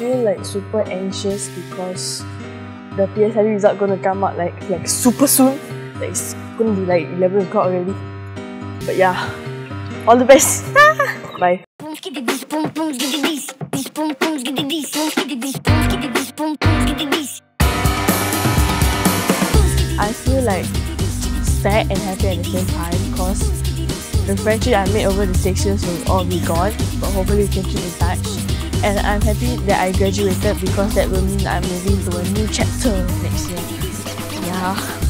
feel like super anxious because the PSLE result gonna come out like like super soon. Like it's gonna be like 11 o'clock already. But yeah, all the best. Bye. I feel like sad and happy at the same time because the friendship I made over the six years will all be gone, but hopefully we can keep in touch. And I'm happy that I graduated because that will mean I'm moving to a new chapter next year. Yeah.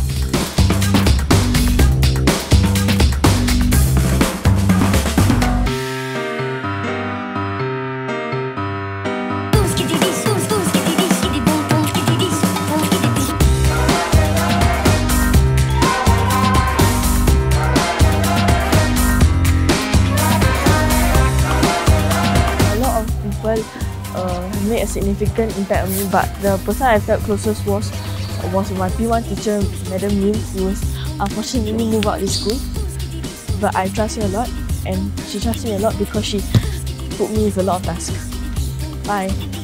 People uh, made a significant impact on me, but the person I felt closest was was my P1 teacher, Madam Lim, who was unfortunately moved out this school. But I trust her a lot, and she trusts me a lot because she put me with a lot of tasks. Bye.